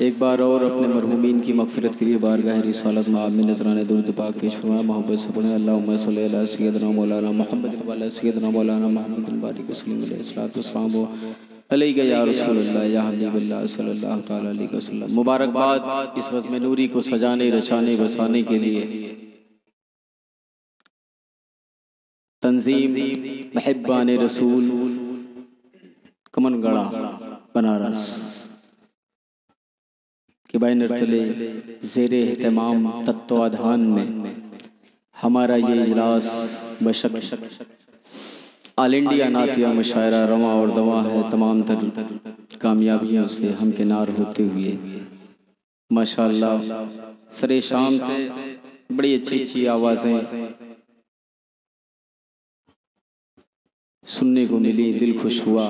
एक बार और अपने मरहूमिन की मगफरत के लिए बारगाह रिसालत में आदमी नजरान दूर पाक पेश फरमाया। मोहब्बत से अल्लाह सैदना मौलाना मोहम्मद वाला सैदना मौलाना मोहम्मद वसलम मुबारकबाद इस वज़्म नूरी को सजाने, रचाने, बसाने के लिए। तंजीम महबान रसूल, कमनगढ़ा, बनारस। के बैनर तले जेर एहतमाम तत्वाधान में। हमारा ये इजलास बशक। आल इंडिया नातिया मुशायरा रवा और दवा है तमाम तर कामयाबियों से हमकिनार होते हुए। माशाल्लाह, सरे शाम से बड़ी अच्छी अच्छी आवाज़ें सुनने को मिली, दिल खुश हुआ।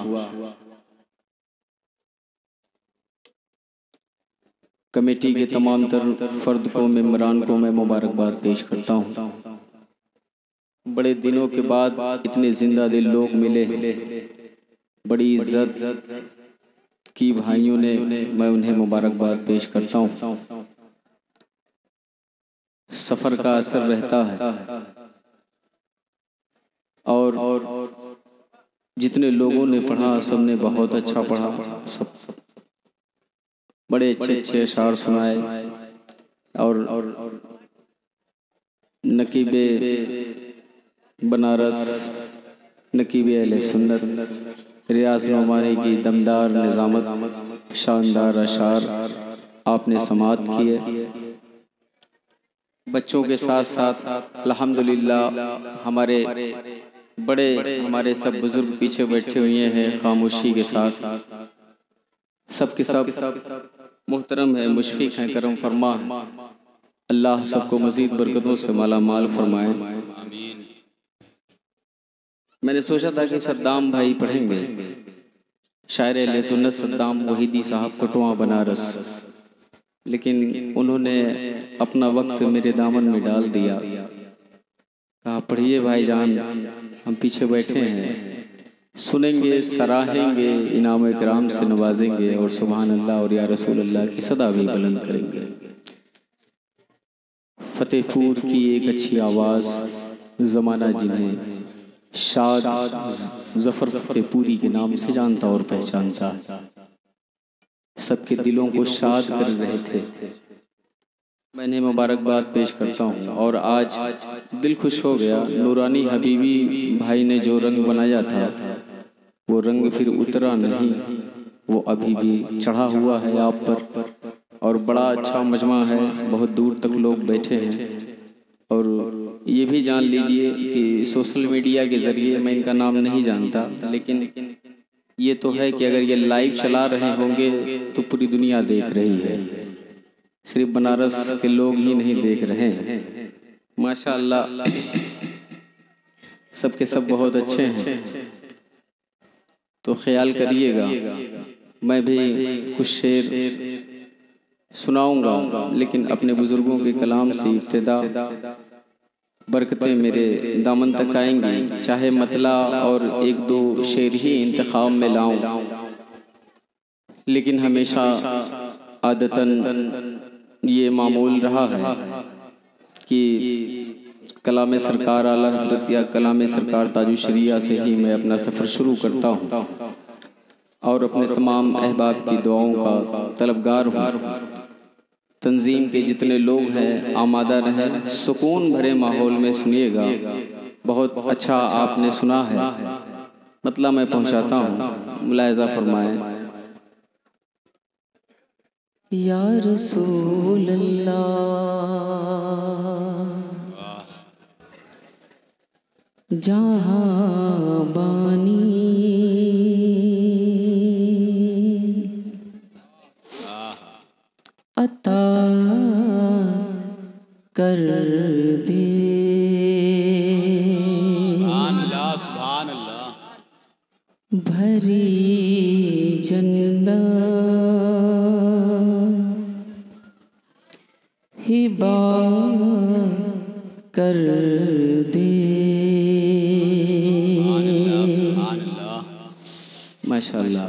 कमेटी के तमाम तर फर्द को मेम्बरान को मैं मुबारकबाद पेश करता हूँ। बड़े दिनों के बाद इतने ज़िंदा दिल लोग मिले। बड़ी इज़्ज़त की भाइयों ने मैं उन्हें मुबारकबाद पेश करता हूँ। सफ़र का असर रहता है। और जितने लोगों ने पढ़ा सबने बहुत अच्छा पढ़ा। सब बड़े अच्छे अच्छे अशार सुनाए और नकीबे बनारस नकीब अहल सुन्नत रियाज नुमानी की दमदार निज़ामत शानदार अशार आपने समात किए। बच्चों के साथ साथ अल्हम्दुलिल्लाह हमारे बड़े हमारे सब बुज़ुर्ग पीछे बैठे हुए हैं खामोशी के साथ। सब के सब मोहतरम है, मुशफिक हैं करम फरमा है। अल्लाह सबको मज़ीद बरकतों से माला माल फरमाए। मैंने सोचा था कि सद्दाम भाई पढ़ेंगे। शायर सुन्नत सद्दाम वहीदी साहब कटुआ बनारस। लेकिन उन्होंने अपना वक्त मेरे दामन में डाल दिया। कहा, पढ़िए भाईजान, हम पीछे बैठे हैं। सुनेंगे सराहेंगे इनाम कराम से नवाजेंगे और सुबहान अल्लाह और या रसूल अल्लाह की सदा भी बुलंद करेंगे। फतेहपुर की एक अच्छी आवाज़ ज़माना जिन्हें शाद ज़फ़र फतेहपुरी के नाम से जानता और पहचानता। सबके दिलों को शाद कर रहे थे। मैंने मुबारकबाद पेश करता हूँ और आज दिल खुश हो गया। नूरानी हबीबी भाई ने जो रंग बनाया था। वो रंग फिर उतरा नहीं। वो अभी भी चढ़ा हुआ है आप पर। और बड़ा अच्छा मजमा है। बहुत दूर तक लोग बैठे हैं। और ये भी जान लीजिए कि सोशल मीडिया के ज़रिए मैं इनका नाम नहीं जानता। लेकिन ये तो है कि अगर ये लाइव चला रहे होंगे तो पूरी दुनिया देख रही है। सिर्फ़ बनारस के लोग ही नहीं देख रहे हैं। माशाल्लाह। सबके सब बहुत अच्छे हैं। तो ख्याल करिएगा। मैं भी कुछ शेर सुनाऊँगा, लेकिन अपने बुज़ुर्गों के कलाम से इब्तदा बरकतें मेरे दामन तक आएँगी। चाहे मतला और एक दो शेर ही इंतखाब में लाऊं, लेकिन हमेशा आदतन ये मामूल रहा है कि कलाम सरकार आला हज़रत या कलाम सरकार ताजुशरिया से ही मैं अपना सफ़र शुरू करता हूँ। और अपने तमाम अहबाब की दुआओं का तलबगार हूँ। तंजीम के जितने लोग हैं आमादा रहें सुकून भरे माहौल में सुनिएगा। बहुत अच्छा आपने सुना है। मतलब मैं पहुंचाता हूँ। मुलायजा फरमाए। या रसूल जहाँ बानी अता कर दे। भरी माशाल्लाह।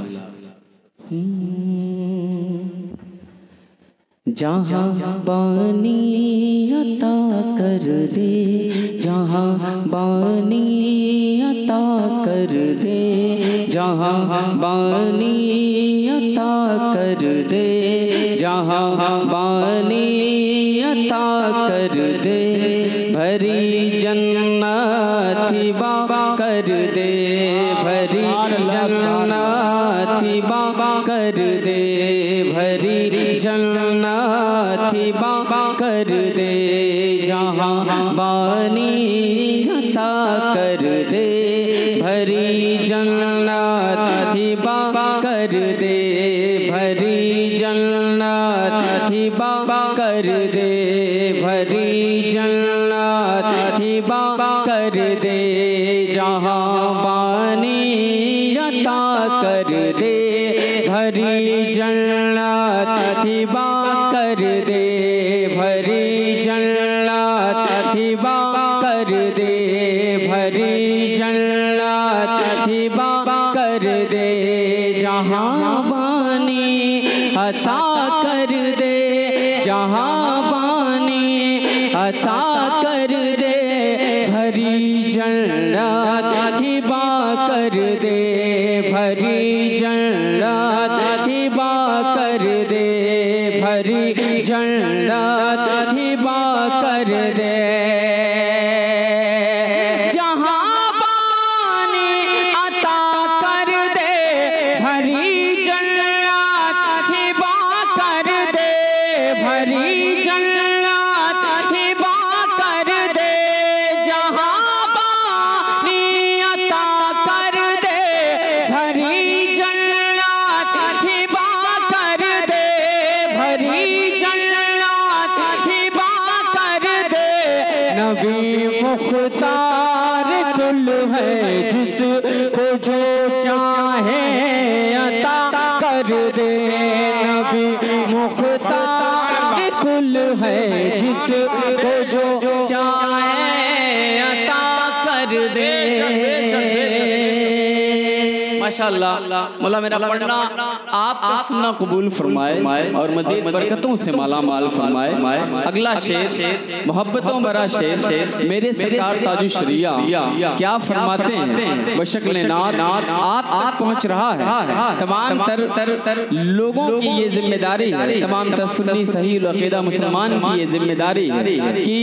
जहाँ बानी अता कर दे, जहाँ बानी अता कर दे, जहाँ बानी अता कर दे, जहाँ बानी अता कर दे, भरी जन्नत बा कर दे, भरी जन्नत बा कर दे, भरी जन्नत बा कर दे, जहाँ बानी अता कर दे, भरी जन्नत बा कर दे, भरी जन्नत बा कर दे, भरी जन्नत अता कर दे, जहाँ पानी अता कर दे, भरी जन्नत हिबा कर दे, भरी जन्नत हिबा कर दे, भरी जन्नत दे नबी मुख्तार कुल है जिसको जो चाहे अता कर दे। माशाल्लाह। मौला मेरा पढ़ना आपका सुनना कबूल फरमाए और मजीद बरकतों से माला माल फरमाए। अगला शेर मोहब्बतों भरा शेर। मेरे सरकार ताजु शरिया। क्या फरमाते हैं? बशक्ल नात आप तक पहुँच रहा है। तमाम तर लोगों की ये ज़िम्मेदारी है। तमाम तर सुन्नी सही अकीदा मुसलमान की ये ज़िम्मेदारी है कि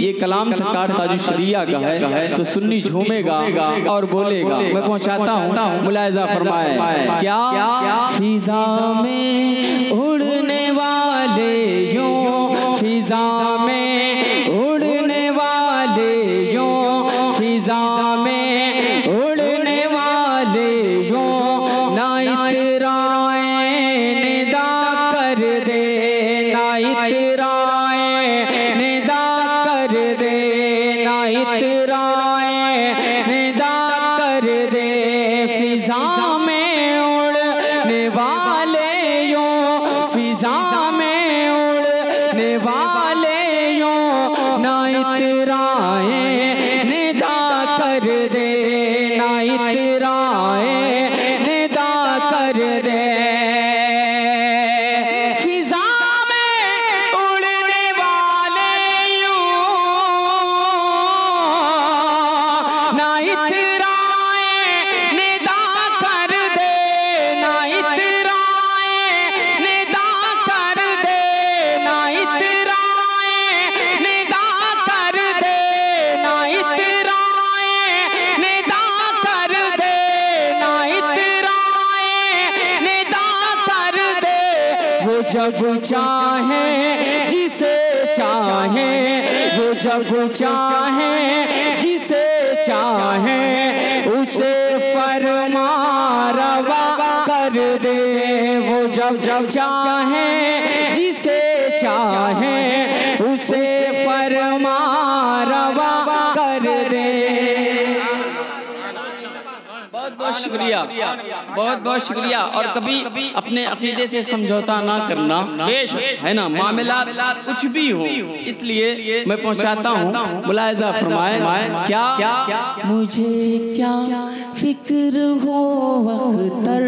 ये कलाम सरकार ताजु शरिया का है तो सुन्नी झूमेगा और बोलेगा। मैं पहुंचाता हूँ। मुलायजा फरमाए। क्या फिजा में उड़ने वाले यूँ फिजा में उड़ने वाले यूँ फिजा में उड़ने वाले यूँ ना इतराए निदा कर दे ना इतराए निदा कर दे ना इतराए जब चाहे जिसे चाहे वो जब चाहे जिसे चाहे उसे फरमा रवा कर दे वो जब जब चाहे शुक्रिया। बहुत बहुत शुक्रिया। और कभी अपने अकीदे से समझौता ना करना। है ना? मामला कुछ भी हो इसलिए मैं पहुंचाता हूँ। मुलायजा फरमाए क्या मुझे क्या फ़िक्र हो अख्तर?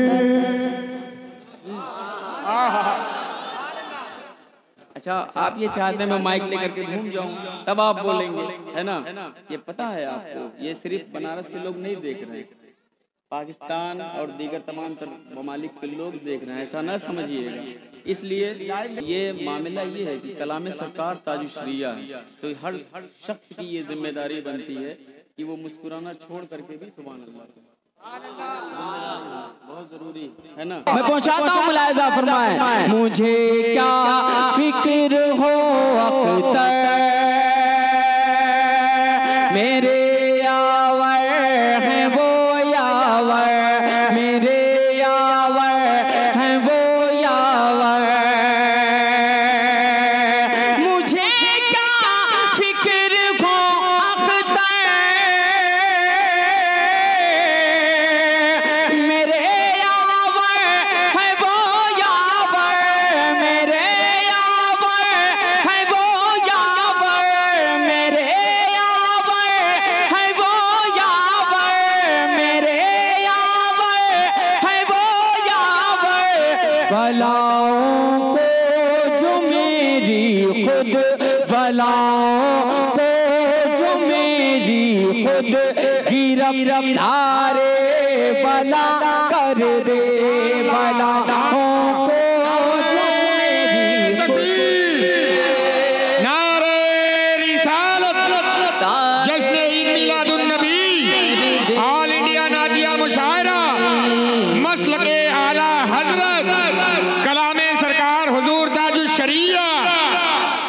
अच्छा आप ये चाहते हैं मैं माइक लेकर के घूम जाऊँ? तब आप बोलेंगे। है ना? ये पता है आपको ये सिर्फ़ बनारस के लोग नहीं देख रहे। पाकिस्तान और दीगर तमाम ममालिक के लोग देख रहे हैं, ऐसा ना समझिएगा। इसलिए ये मामला ये है कि कलाम सरकार ताजुशरिया है तो हर शख्स की ये ज़िम्मेदारी बनती है कि वो मुस्कुराना छोड़ करके भी सुबह अल्लाह बहुत ज़रूरी है ना? मैं पहुंचाता हूँ, मुलायजा फरमाए। मुझे क्या फ़िक्र हो अख्तर गिरफ्तारे बला कर दे बला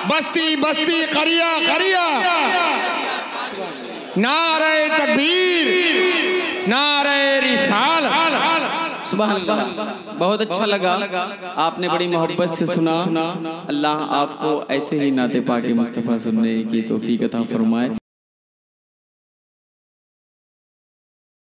बस्ती बस्ती करिया करिया नारे तकबीर नारे रिसाल सुबह बहुत अच्छा लगा। आपने बड़ी मोहब्बत से सुना। अल्लाह आपको ऐसे ही नाते पाके मुस्तफ़ा सुनने की तोफ़ी कथा फरमाए।